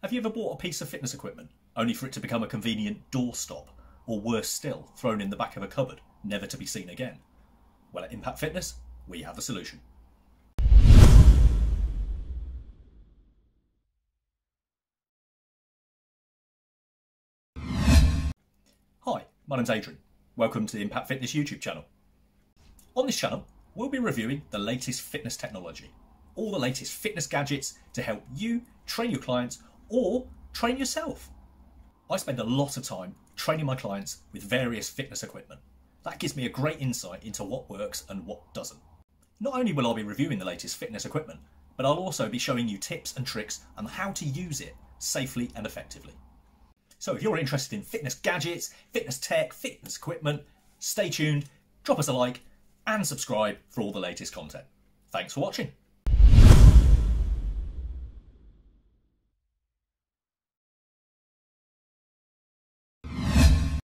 Have you ever bought a piece of fitness equipment only for it to become a convenient doorstop, or worse still, thrown in the back of a cupboard, never to be seen again? Well, at Impact Fitness, we have the solution. Hi, my name's Adrian. Welcome to the Impact Fitness YouTube channel. On this channel, we'll be reviewing the latest fitness technology, all the latest fitness gadgets to help you train your clients or train yourself. I spend a lot of time training my clients with various fitness equipment. That gives me a great insight into what works and what doesn't. Not only will I be reviewing the latest fitness equipment, but I'll also be showing you tips and tricks on how to use it safely and effectively. So if you're interested in fitness gadgets, fitness tech, fitness equipment, stay tuned, drop us a like, and subscribe for all the latest content. Thanks for watching.